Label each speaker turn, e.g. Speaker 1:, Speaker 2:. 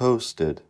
Speaker 1: posted.